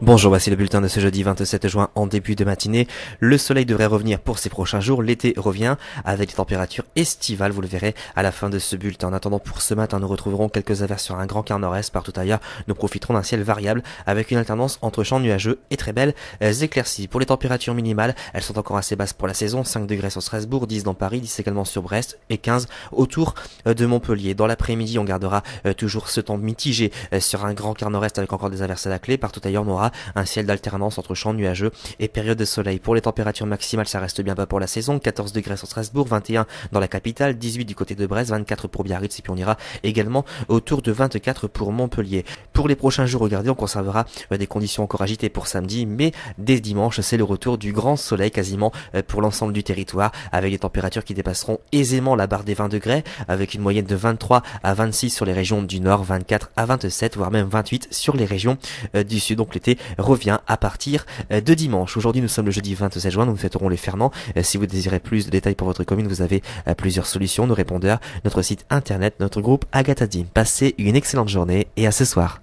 Bonjour, voici le bulletin de ce jeudi 27 juin en début de matinée. Le soleil devrait revenir pour ces prochains jours. L'été revient avec des températures estivales, vous le verrez à la fin de ce bulletin. En attendant, pour ce matin, nous retrouverons quelques averses sur un grand quart nord-est. Partout ailleurs, nous profiterons d'un ciel variable avec une alternance entre champs nuageux et très belles éclaircies. Pour les températures minimales, elles sont encore assez basses pour la saison. 5 degrés sur Strasbourg, 10 dans Paris, 10 également sur Brest et 15 autour de Montpellier. Dans l'après-midi, on gardera euh, toujours ce temps mitigé euh, sur un grand quart nord-est avec encore des averses à la clé. Partout ailleurs, on aura un ciel d'alternance entre champs nuageux et période de soleil. Pour les températures maximales, ça reste bien bas pour la saison. 14 degrés sur Strasbourg, 21 dans la capitale, 18 du côté de Brest, 24 pour Biarritz et puis on ira également autour de 24 pour Montpellier. Pour les prochains jours, regardez, on conservera euh, des conditions encore agitées pour samedi, mais dès dimanche, c'est le retour du grand soleil quasiment euh, pour l'ensemble du territoire, avec des températures qui dépasseront aisément la barre des 20 degrés, avec une moyenne de 23 à 26 sur les régions du nord, 24 à 27, voire même 28 sur les régions euh, du sud. Donc l'été revient à partir euh, de dimanche. Aujourd'hui, nous sommes le jeudi 27 juin, nous fêterons les Fernand. Euh, si vous désirez plus de détails pour votre commune, vous avez euh, plusieurs solutions, nos répondeurs, notre site internet, notre groupe Agatha Passez une excellente journée et à ce soir.